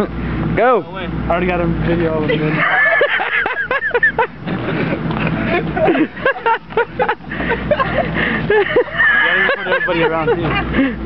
Go. I already got a video of him. you gotta put everybody around too.